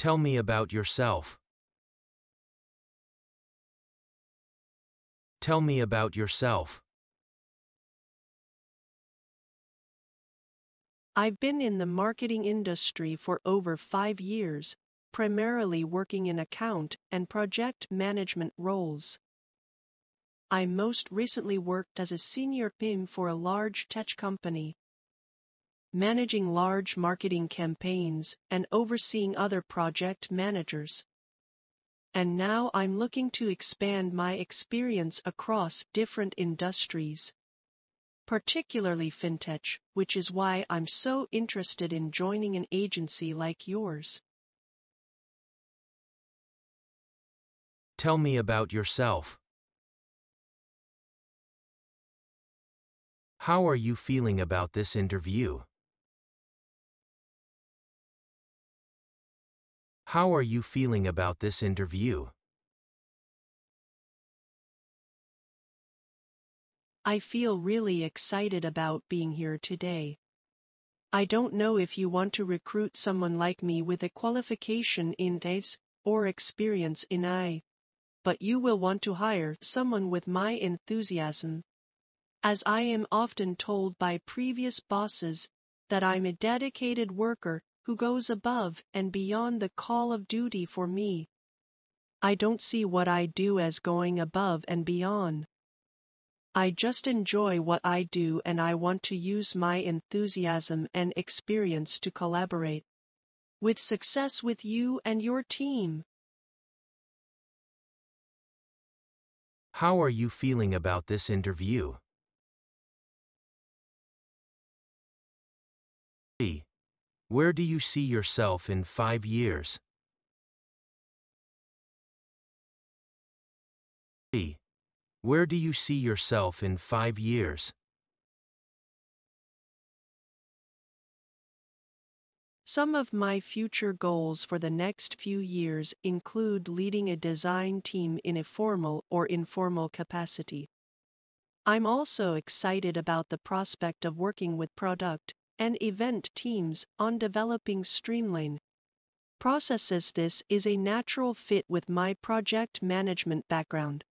Tell me about yourself. Tell me about yourself. I've been in the marketing industry for over five years, primarily working in account and project management roles. I most recently worked as a senior PIM for a large tech company, managing large marketing campaigns and overseeing other project managers. And now I'm looking to expand my experience across different industries, particularly fintech, which is why I'm so interested in joining an agency like yours. Tell me about yourself. How are you feeling about this interview? How are you feeling about this interview? I feel really excited about being here today. I don't know if you want to recruit someone like me with a qualification in DAS or experience in I, but you will want to hire someone with my enthusiasm. As I am often told by previous bosses that I'm a dedicated worker who goes above and beyond the call of duty for me. I don't see what I do as going above and beyond. I just enjoy what I do and I want to use my enthusiasm and experience to collaborate with success with you and your team. How are you feeling about this interview? Where do you see yourself in five years? E. Where do you see yourself in five years? Some of my future goals for the next few years include leading a design team in a formal or informal capacity. I'm also excited about the prospect of working with product and event teams on developing Streamline processes. This is a natural fit with my project management background.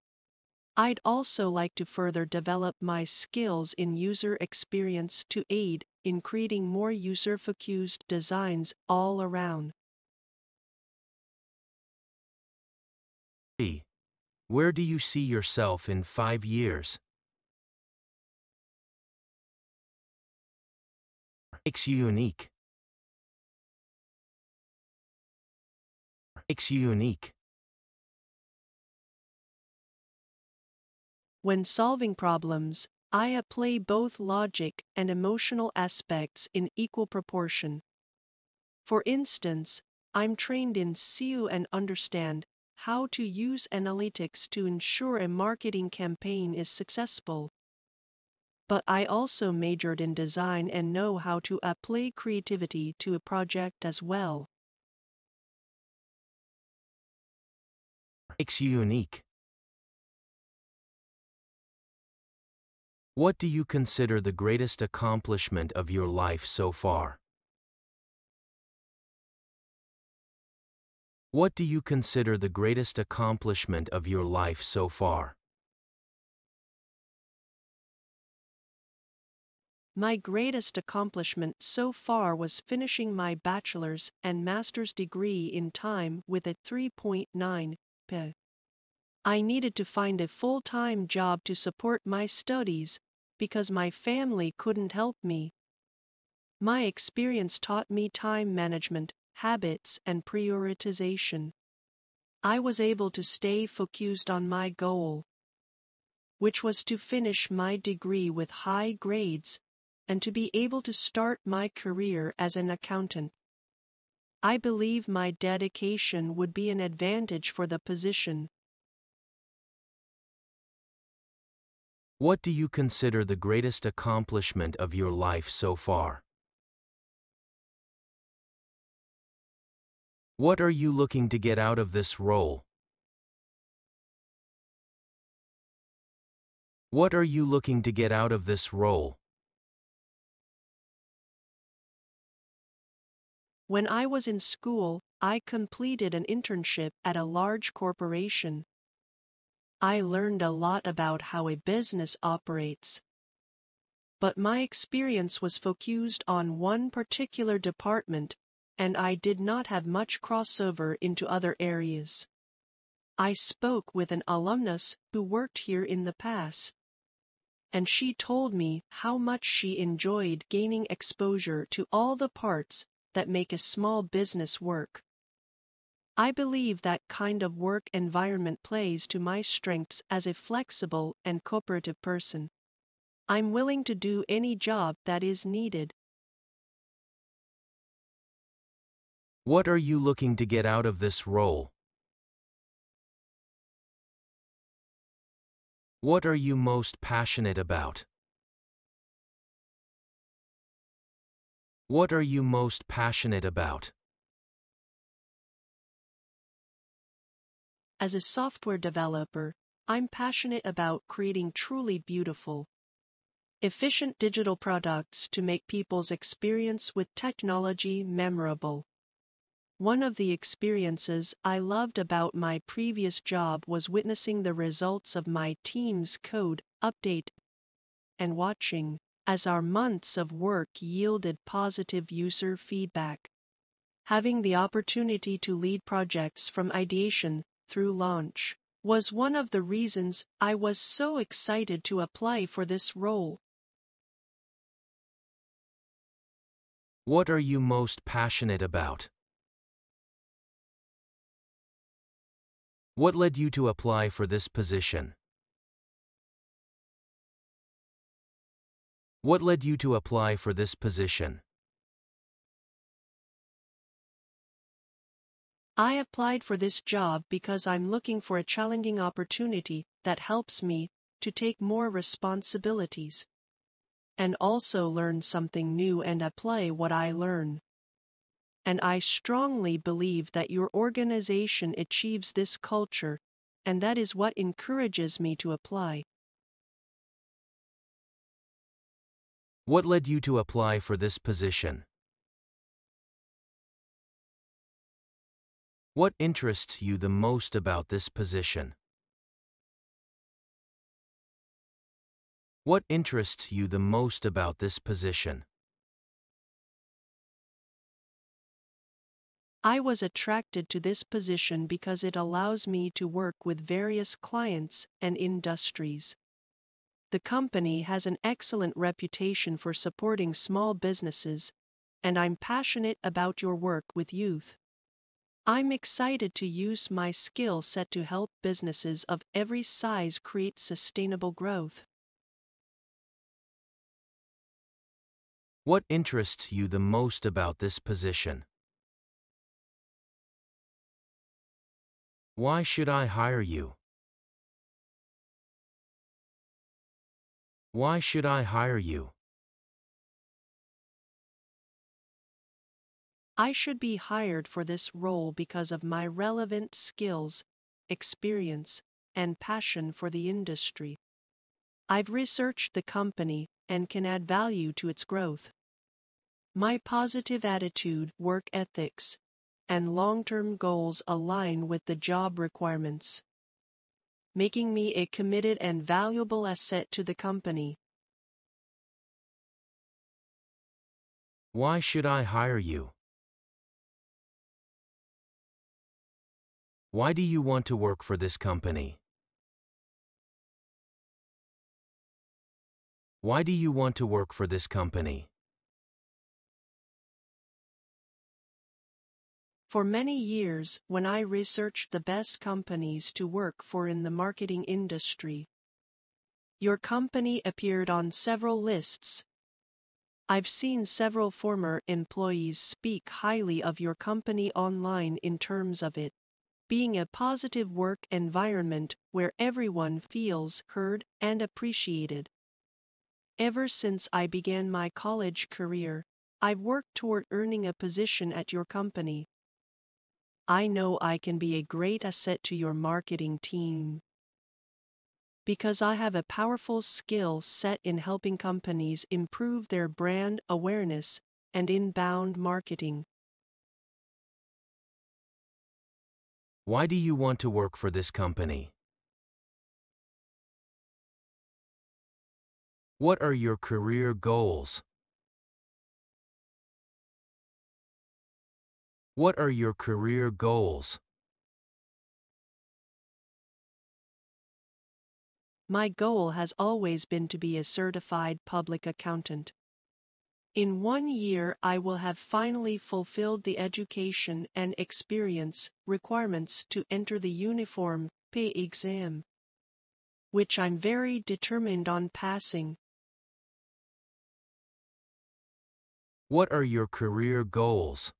I'd also like to further develop my skills in user experience to aid in creating more user focused designs all around. B. Where do you see yourself in five years? Makes you unique. Makes you unique. When solving problems, I apply both logic and emotional aspects in equal proportion. For instance, I'm trained in SEO and understand how to use analytics to ensure a marketing campaign is successful but I also majored in design and know how to apply creativity to a project as well. Makes you unique. What do you consider the greatest accomplishment of your life so far? What do you consider the greatest accomplishment of your life so far? My greatest accomplishment so far was finishing my bachelor's and master's degree in time with a 3.9 PE. I needed to find a full time job to support my studies because my family couldn't help me. My experience taught me time management, habits, and prioritization. I was able to stay focused on my goal, which was to finish my degree with high grades and to be able to start my career as an accountant. I believe my dedication would be an advantage for the position. What do you consider the greatest accomplishment of your life so far? What are you looking to get out of this role? What are you looking to get out of this role? When I was in school, I completed an internship at a large corporation. I learned a lot about how a business operates. But my experience was focused on one particular department, and I did not have much crossover into other areas. I spoke with an alumnus who worked here in the past, and she told me how much she enjoyed gaining exposure to all the parts that make a small business work. I believe that kind of work environment plays to my strengths as a flexible and cooperative person. I'm willing to do any job that is needed. What are you looking to get out of this role? What are you most passionate about? What are you most passionate about? As a software developer, I'm passionate about creating truly beautiful, efficient digital products to make people's experience with technology memorable. One of the experiences I loved about my previous job was witnessing the results of my team's code update and watching as our months of work yielded positive user feedback. Having the opportunity to lead projects from ideation through launch was one of the reasons I was so excited to apply for this role. What are you most passionate about? What led you to apply for this position? What led you to apply for this position? I applied for this job because I'm looking for a challenging opportunity that helps me to take more responsibilities and also learn something new and apply what I learn. And I strongly believe that your organization achieves this culture, and that is what encourages me to apply. What led you to apply for this position? What interests you the most about this position? What interests you the most about this position? I was attracted to this position because it allows me to work with various clients and industries. The company has an excellent reputation for supporting small businesses, and I'm passionate about your work with youth. I'm excited to use my skill set to help businesses of every size create sustainable growth. What interests you the most about this position? Why should I hire you? Why should I hire you? I should be hired for this role because of my relevant skills, experience, and passion for the industry. I've researched the company and can add value to its growth. My positive attitude, work ethics, and long term goals align with the job requirements, making me a committed and valuable asset to the company. Why should I hire you? Why do you want to work for this company? Why do you want to work for this company? For many years, when I researched the best companies to work for in the marketing industry, your company appeared on several lists. I've seen several former employees speak highly of your company online in terms of it being a positive work environment where everyone feels heard and appreciated. Ever since I began my college career, I've worked toward earning a position at your company. I know I can be a great asset to your marketing team. Because I have a powerful skill set in helping companies improve their brand awareness and inbound marketing. Why do you want to work for this company? What are your career goals? What are your career goals? My goal has always been to be a certified public accountant. In one year, I will have finally fulfilled the education and experience requirements to enter the uniform CPA exam, which I'm very determined on passing. What are your career goals?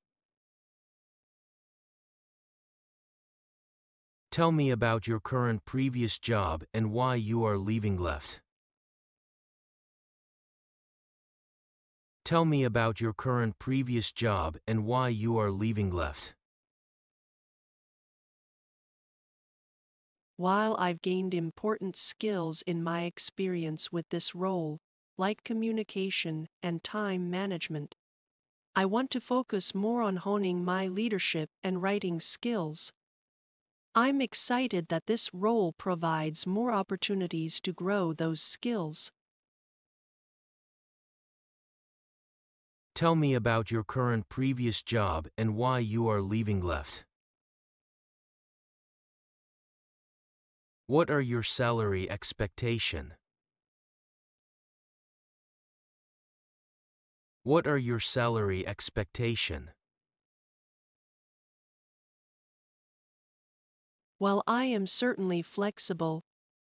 Tell me about your current previous job and why you are leaving left. Tell me about your current previous job and why you are leaving left. While I've gained important skills in my experience with this role, like communication and time management, I want to focus more on honing my leadership and writing skills. I'm excited that this role provides more opportunities to grow those skills. Tell me about your current previous job and why you are leaving left. What are your salary expectation? What are your salary expectation? While I am certainly flexible,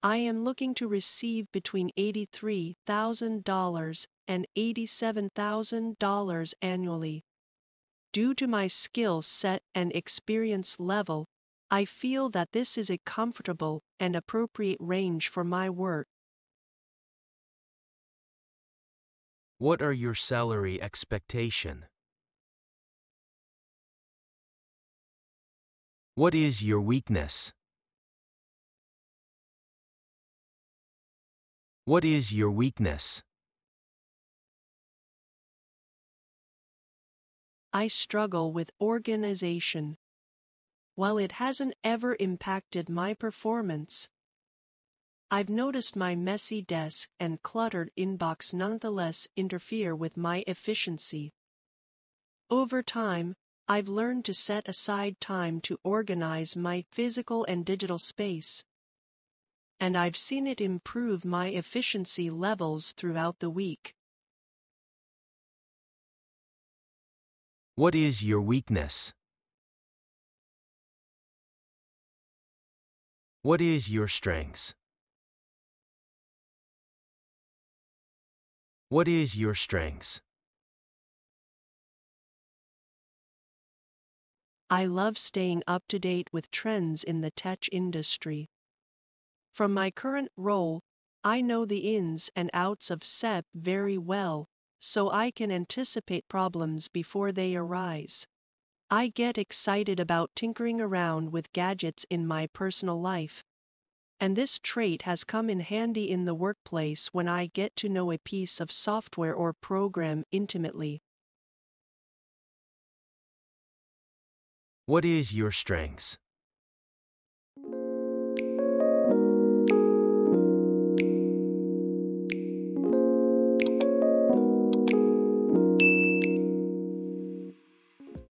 I am looking to receive between $83,000 and $87,000 annually. Due to my skill set and experience level, I feel that this is a comfortable and appropriate range for my work. What are your salary expectation? What is your weakness? What is your weakness? I struggle with organization. While it hasn't ever impacted my performance, I've noticed my messy desk and cluttered inbox nonetheless interfere with my efficiency. Over time, I've learned to set aside time to organize my physical and digital space. And I've seen it improve my efficiency levels throughout the week. What is your weakness? What is your strengths? What is your strengths? I love staying up to date with trends in the tech industry. From my current role, I know the ins and outs of SEP very well, so I can anticipate problems before they arise. I get excited about tinkering around with gadgets in my personal life. And this trait has come in handy in the workplace when I get to know a piece of software or program intimately. What is your strengths?